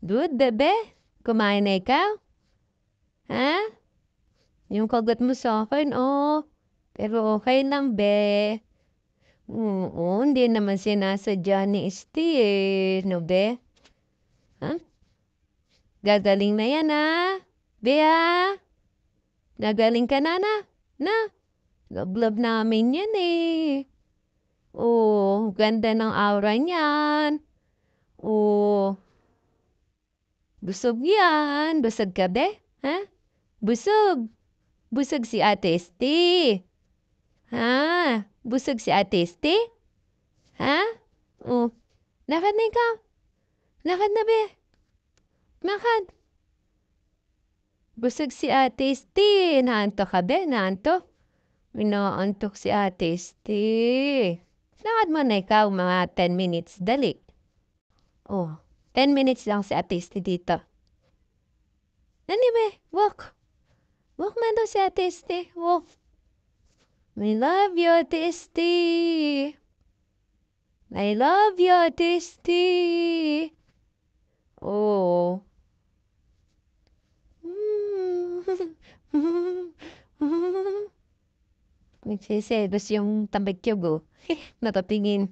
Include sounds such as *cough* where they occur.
Good, bebe? Kumain na ikaw? Ha? Yung kagat mo sa akin, oh. Pero okay lang, be. Oo, hindi naman sinasadya ni Esti, eh. No, be? Ha? Gagaling na yan, ha? Be, ha? Gagaling ka na, na? Na? Love-love namin yan, eh. Oh, ganda ng aura niyan. Oh, busog yan. Busog ka, be? Ha? Busog. Busog si Ate Esti. Ha? Busog si Ate Esti? Ha? Oh, lakad na ikaw. Lakad na, be. Lakad. Busog si Ate Esti. Naantok ka, be? Naantok? Inaantok si Ate Esti. Lakad mo na ikaw mga 10 minutes. Dali. Oh, 10 minutes lang si Ate Esti dito. Dali, be. Walk. Walk na daw si Ate Esti. Walk. I love you, Ate Esti. I love you, Ate Esti. Oh. *laughs* Nagsiselos yung tambay ko. Oh. *laughs* Natapingin.